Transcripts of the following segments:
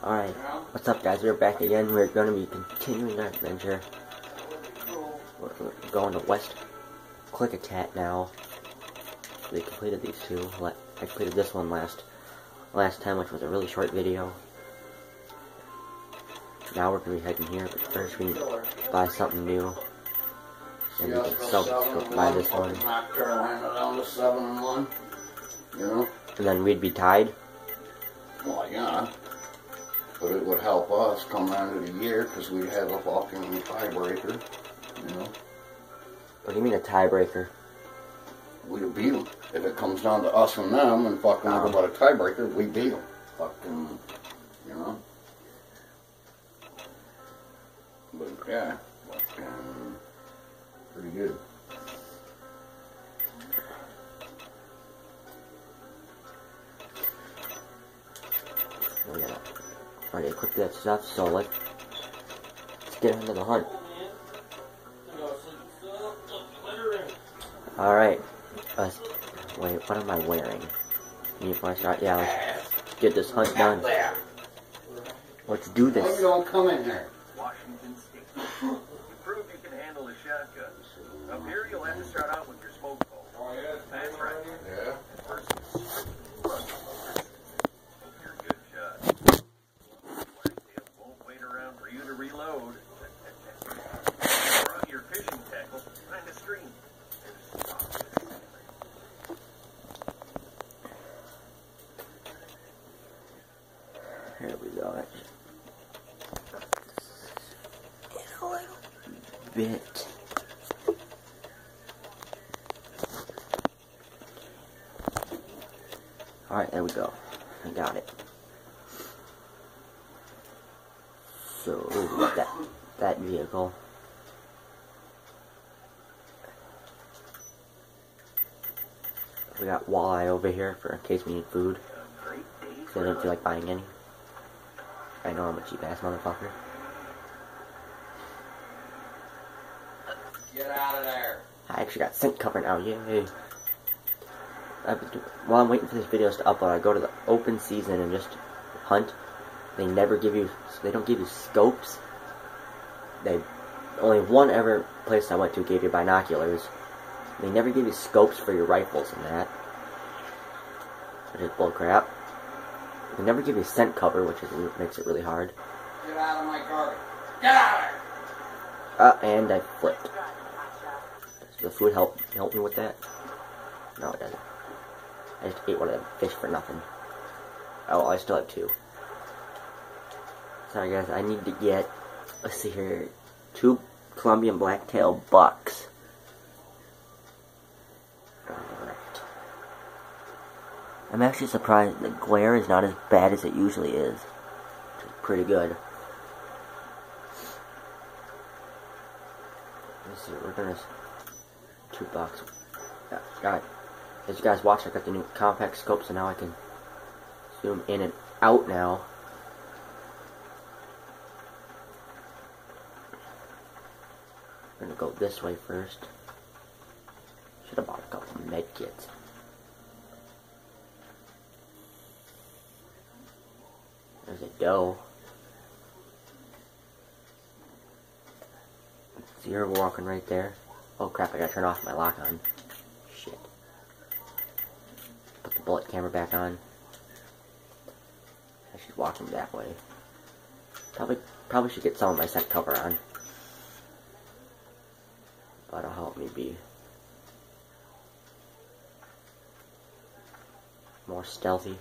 Alright, what's up guys? We're back again. We're going to be continuing our adventure. We're we're going to West Klickitat now. We completed these two. I completed this one last last time, which was a really short video. Now we're going to be heading here, but first we need to buy something new. And we can sell, go buy this one. North Carolina down to seven and. You know? And then we'd be tied. Well, yeah. But it would help us come out of the year because we'd have a fucking tiebreaker. You know? What do you mean a tiebreaker? We'd beat them. If it comes down to us and them and fucking Oh. about a tiebreaker, we beat them. Fucking, you know? But yeah, fucking pretty good. Already equip that stuff, so let's, let's get into the hunt. Alright. Let's, wait, what am I wearing? Before I start, yeah, let's get this hunt done. Let's do Why you this. don't come in here? Washington State. You prove you can handle a shotgun. Up here, you'll have to start out with your smoke pole. Oh, yeah. That's right. Yeah. First, run. You're a good shot. Blacktail won't wait around for you to reload. Run your fishing tackle behind a stream. Here we go. Let's Get a little bit. Alright, there we go. I got it. So, that, that vehicle. We got walleye over here for in case we need food. So I don't feel like buying any. I know I'm a cheap ass motherfucker. Get out of there. I actually got scent cover now, yay. I've been do- while I'm waiting for this videos to upload, I go to the open season and just hunt. They never give you, they don't give you scopes. They, only one ever place I went to gave you binoculars. They never give you scopes for your rifles and that. Which is bullcrap. They never give you scent cover, which is makes it really hard. Get out of my car. Get out of there. Uh, and I flipped. Does the food help help me with that? No, it doesn't. I just ate one of them fish for nothing. Oh, I still have two. Sorry guys, I need to get, let's see here, two Columbian blacktail bucks. I'm actually surprised the glare is not as bad as it usually is. Which is pretty good. Let's see, we're gonna two bucks. Yeah, got as you guys watch, I got the new compact scope, so now I can zoom in and out now. We're gonna go this way first. Should have bought a couple med kits. There's a doe. Zero walking right there. Oh crap, I gotta turn off my lock on. Bullet camera back on. Yeah, She's walking that way. Probably probably should get some of my scent cover on. That'll help me be more stealthy.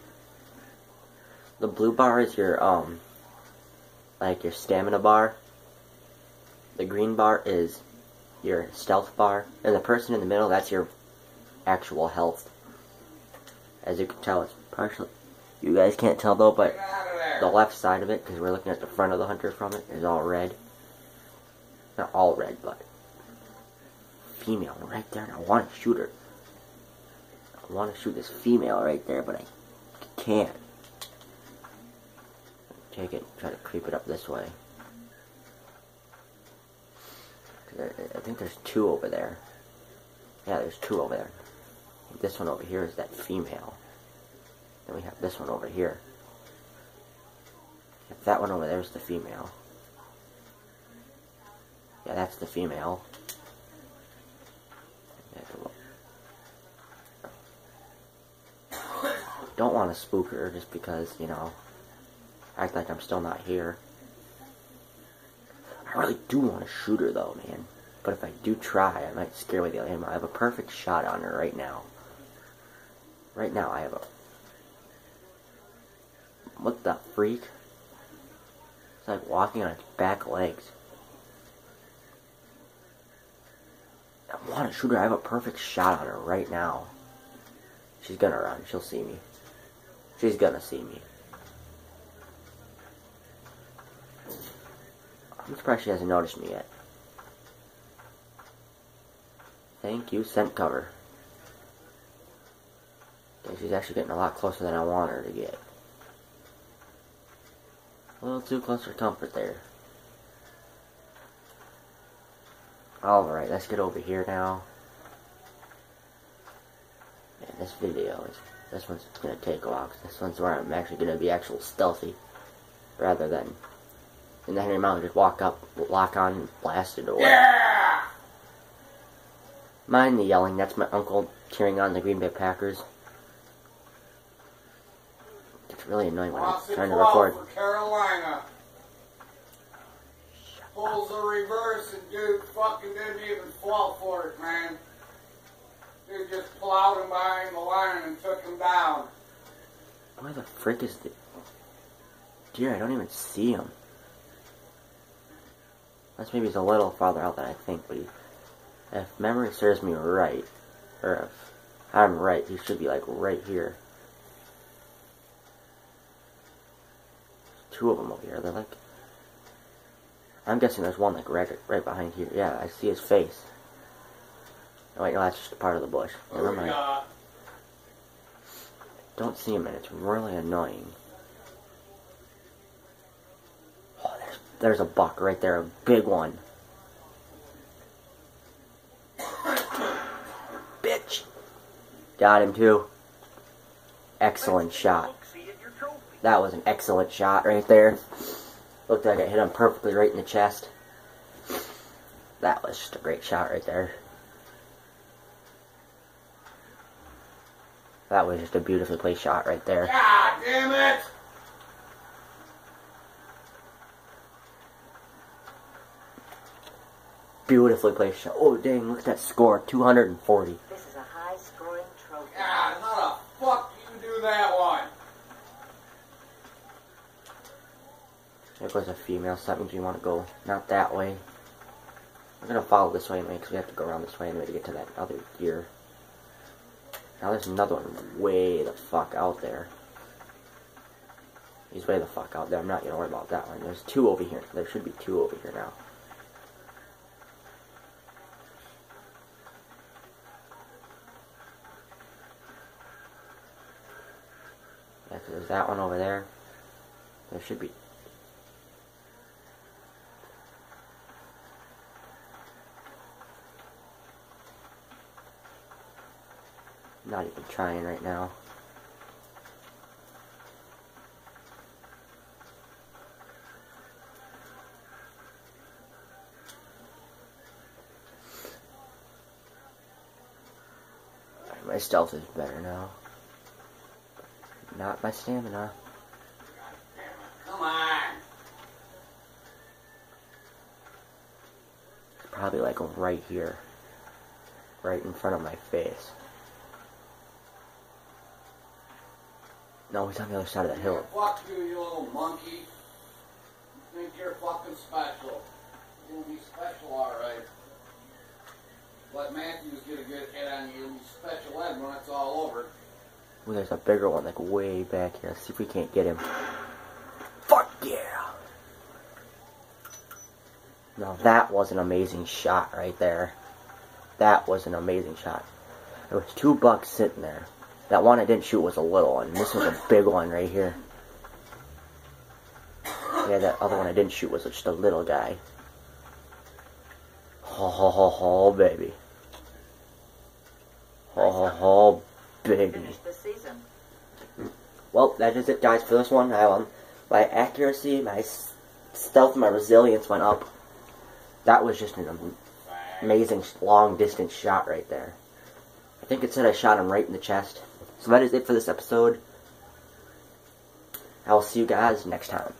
The blue bar is your um like your stamina bar. The green bar is your stealth bar, and the person in the middle, that's your actual health. As you can tell, it's partially. You guys can't tell though, but the left side of it, because we're looking at the front of the hunter from it, is all red. Not all red, but female right there, and I want to shoot her. I want to shoot this female right there, but I can't. Take it, try to creep it up this way. I think there's two over there. Yeah, there's two over there. This one over here is that female. Then we have this one over here. That one over there is the female. Yeah, that's the female. Don't want to spook her just because, you know, act like I'm still not here. I really do want to shoot her though, man. But if I do try, I might scare away the animal. I have a perfect shot on her right now. Right now, I have a. What the freak? It's like walking on its back legs. I want to shoot her. I have a perfect shot on her right now. She's gonna run. She'll see me. She's gonna see me. I'm surprised she hasn't noticed me yet. Thank you, scent cover. She's actually getting a lot closer than I want her to get. A little too close for comfort there. Alright, let's get over here now. Man, this video is, this one's gonna take a while, 'cause this one's where I'm actually gonna be actual stealthy, rather than in the Henry Mountain just walk up, lock on, and blast it away. Yeah! Mind the yelling, that's my uncle cheering on the Green Bay Packers. Really annoying when I'm trying to record. Carolina. Pulls the reverse and dude fucking didn't even fall for it, man. Dude just plowed him behind the line and took him down. Where the frick is the... Deer, I don't even see him. Unless maybe he's a little farther out than I think, but he... If memory serves me right, or if I'm right, he should be like right here. Two of them over here, they're like... I'm guessing there's one like right, right behind here. Yeah, I see his face. Oh wait, no, that's just a part of the bush. Never mind. Booyah. Don't see him and it's really annoying. Oh, there's, there's a buck right there, a big one. Bitch! Got him too. Excellent shot. Look, see at your trophy. That was an excellent shot right there. Looked like I hit him perfectly right in the chest. That was just a great shot right there. That was just a beautifully placed shot right there. God damn it! Beautifully placed shot. Oh dang, look at that score. 240. This is a high-scoring trophy. God, how the fuck do you do that one? There goes a female, so that means we want to go not that way. We're gonna follow this way because we have to go around this way anyway to get to that other deer. Now there's another one way the fuck out there. He's way the fuck out there. I'm not gonna worry about that one. There's two over here. There should be two over here now. Yeah, there's that one over there. There should be Not even trying right now. My stealth is better now. Not my stamina. Come on. Probably like right here. Right in front of my face. No, he's on the other side of that hill. Fuck you, you little monkey. You think you're fucking special. You'll be special, alright. Let Matthews get a good hit on you, you'll be special ed when it's all over. Ooh, there's a bigger one, like way back here. Let's see if we can't get him. Fuck yeah! Now that was an amazing shot right there. That was an amazing shot. There was two bucks sitting there. That one I didn't shoot was a little one. This was a big one right here. Yeah, that other one I didn't shoot was just a little guy. Ho ho ho ho, baby. Ho ho ho, baby. Finish the season. Well, that is it, guys, for this one. I, um, my accuracy, my stealth, my resilience went up. That was just an amazing long distance shot right there. I think it said I shot him right in the chest. So that is it for this episode. I will see you guys next time.